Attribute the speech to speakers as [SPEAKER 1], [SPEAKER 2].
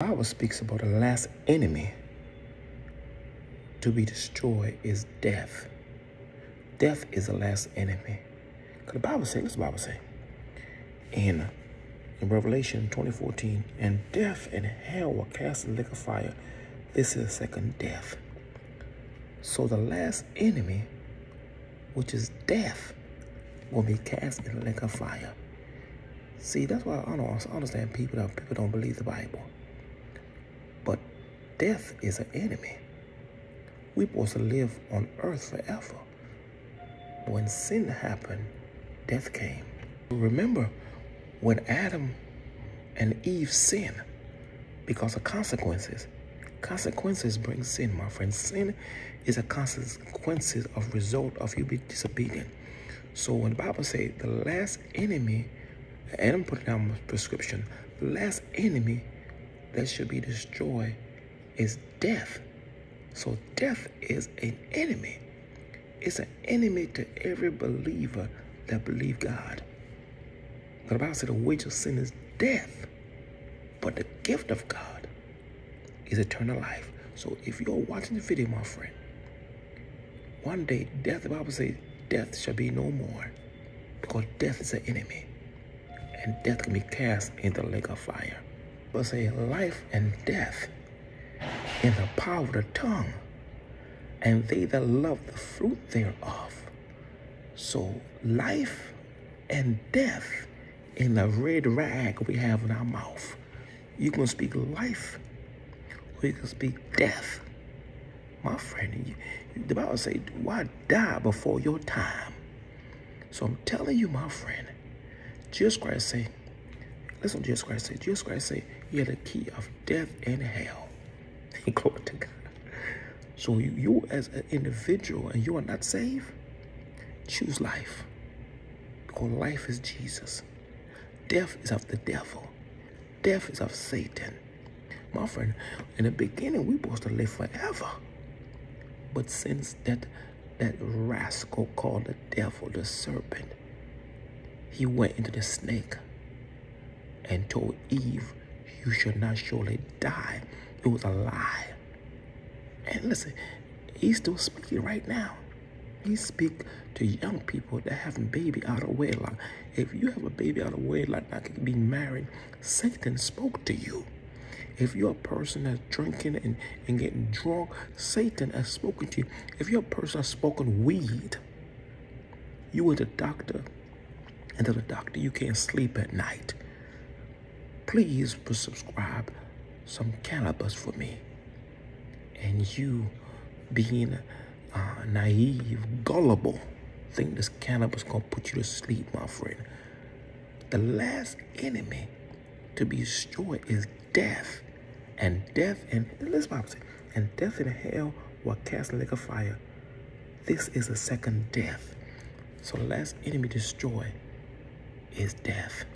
[SPEAKER 1] Bible speaks about the last enemy to be destroyed is death. Death is the last enemy. Because the Bible says, this the Bible say? In, in Revelation 2014, and death and hell were cast in lake of fire. This is the second death. So the last enemy, which is death, will be cast in the lake of fire. See, that's why I don't understand people that people don't believe the Bible. Death is an enemy. We're supposed to live on earth forever. But when sin happened, death came. Remember when Adam and Eve sinned because of consequences. Consequences bring sin, my friend. Sin is a consequences of result of you being disobedient. So when the Bible says the last enemy, Adam put down prescription, the last enemy that should be destroyed is death. So death is an enemy. It's an enemy to every believer that believe God. The Bible said the wage of sin is death, but the gift of God is eternal life. So if you're watching the video, my friend, one day death, the Bible says, death shall be no more, because death is an enemy, and death can be cast in the lake of fire. But say life and death in the power of the tongue, and they that love the fruit thereof. So life and death in the red rag we have in our mouth. You can speak life, or you can speak death. My friend, the Bible says, why die before your time? So I'm telling you, my friend, Jesus Christ say, listen Jesus Christ say, Jesus Christ say, you have the key of death and hell. Glory to God. So you, you as an individual and you are not saved, choose life. Because life is Jesus. Death is of the devil. Death is of Satan. My friend, in the beginning, we supposed to live forever. But since that that rascal called the devil, the serpent, he went into the snake and told Eve, you should not surely die. It was a lie. And listen, he's still speaking right now. He speak to young people that have a baby out of wedlock. If you have a baby out of wedlock not being married, Satan spoke to you. If you're a person that's drinking and, and getting drunk, Satan has spoken to you. If you're a person that's smoking weed, you were the doctor, and to the doctor you can't sleep at night. Please subscribe some cannabis for me. And you being uh, naive, gullible, think this cannabis gonna put you to sleep, my friend. The last enemy to be destroyed is death. And death and listen Bible say, and death and hell were cast in lake of fire. This is the second death. So the last enemy destroyed is death.